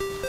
you